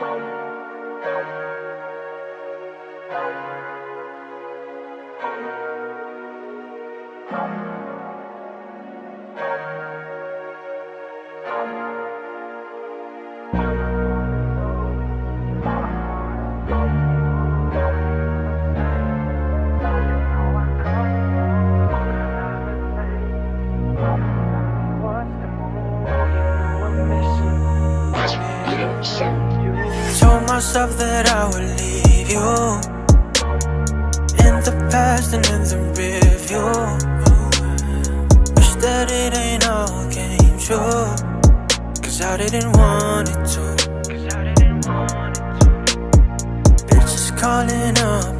Bye. Told myself that I would leave you in the past and in the review. Wish that it ain't all came true. Cause I didn't want it to. Bitches calling up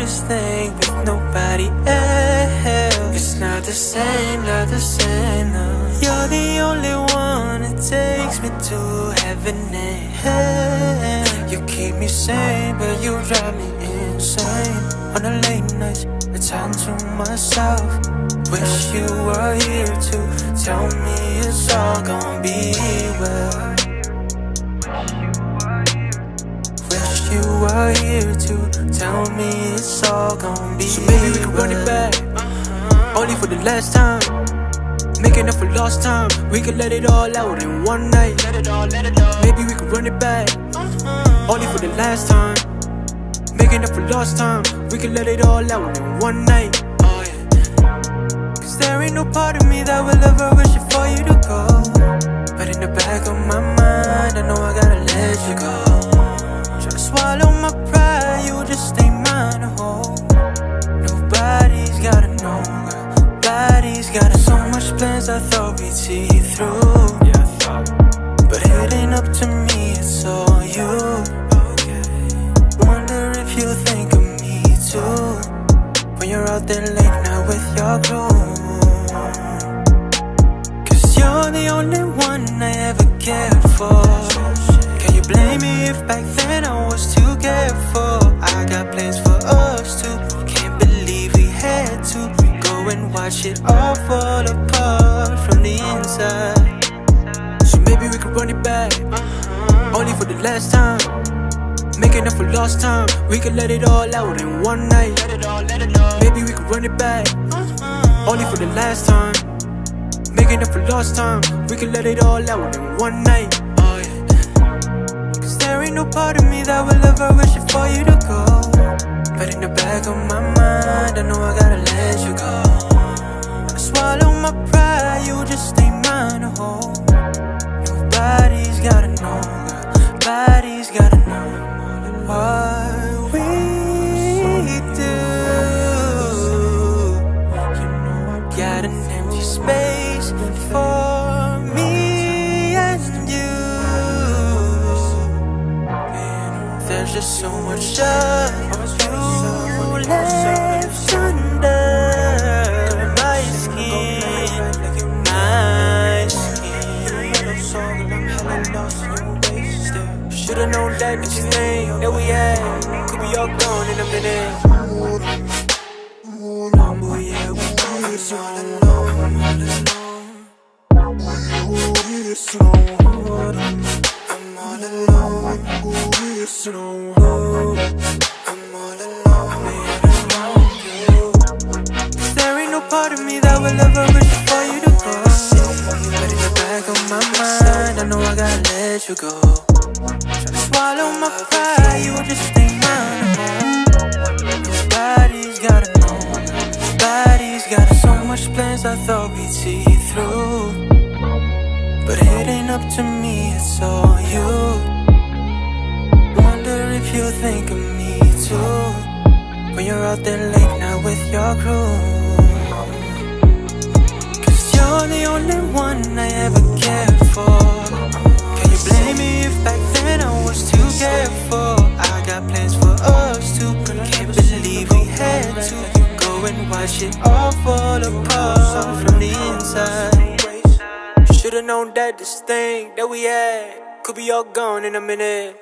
this thing with nobody else. It's not the same, not the same, no. You're the only one that takes me to heaven and hell. You keep me sane, but you drive me insane. On the late nights, I turn to myself. Wish you were here to tell me it's all gonna be well. You were here to tell me it's all gonna be So maybe we could run it back. Only for the last time. Making up for lost time. We could let it all out in one night. Maybe we could run it back. Uh-huh. Only for the last time. Making up for lost time. We could let it all out in one night. Oh, Cause there ain't no part of me that will ever wish it for you to go? But in the back of my mind I know I gotta let you go I thought we'd see through. Yeah, I thought. But it ain't up to me, it's all you. Okay. Wonder if you think of me too. When you're out there late night with your crew. Cause you're the only one I ever cared for. Can you blame me if back inside. So maybe we could run it back, only for the last time. Making up for lost time, we could let it all out in one night. Maybe we could run it back, only for the last time. Making up for lost time, we could let it all out in one night. Cause there ain't no part of me that will ever wish for you to go. But in the back of my mind, I know I gotta let you go. I swallow my pride, hold. Nobody's gotta know. Nobody's gotta know what we do. You know I got an empty space for me and you. There's just so much of you left That bitch's name that we had could be all gone in a minute. Number, yeah, we know it's all alone, all alone. I'm all alone. I'm all alone, man, alone, there ain't no part of me that will ever wish for you to go. But in the back of my mind, I know I gotta let you go. Try to swallow my pride, you just ain't mine. Nobody's gotta know. Nobody's got so much plans I thought we'd see through. But it ain't up to me, it's all you. Wonder if you think of me too. When you're out there late night with your crew. Cause you're the only one I ever cared for. You blame me if back then I was too careful? I got plans for us too. Can't believe we had to go and watch it all fall apart from the inside. Should've known that this thing that we had could be all gone in a minute.